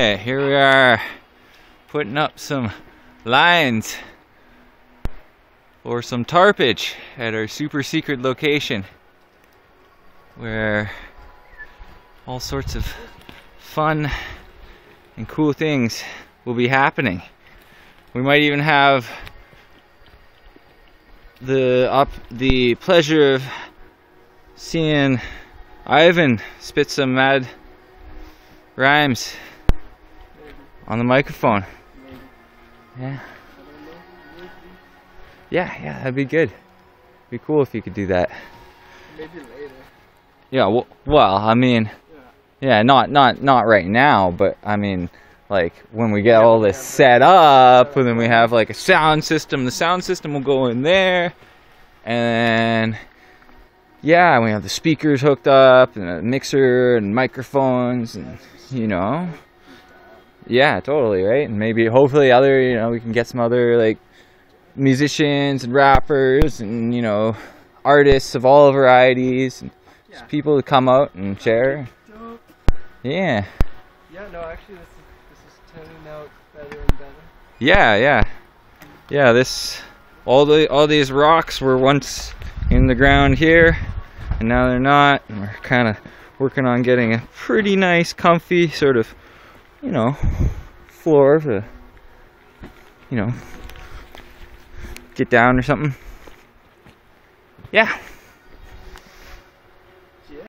Okay, here we are putting up some lines or some tarpage at our super secret location where all sorts of fun and cool things will be happening. We might even have the up the pleasure of seeing Ivan spit some mad rhymes on the microphone. Yeah. Yeah, yeah, that'd be good. Be cool if you could do that. Maybe later. Yeah, well, well I mean, yeah, not not not right now, but I mean, like when we get Yeah, all this set up, and then we have like a sound system. The sound system will go in there, and yeah, we have the speakers hooked up, and a mixer, and microphones, and you know, yeah, totally, right? And maybe hopefully other, you know, we can get some other like musicians and rappers, and you know, artists of all varieties, and just Yeah. people to come out and share. Dope. Yeah. Yeah, no, actually, this is this is turning out better and better. Yeah, yeah. Yeah, this all the all these rocks were once in the ground here and now they're not and we're kind of working on getting a pretty nice comfy sort of, you know, floor to you know, get down or something. Yeah.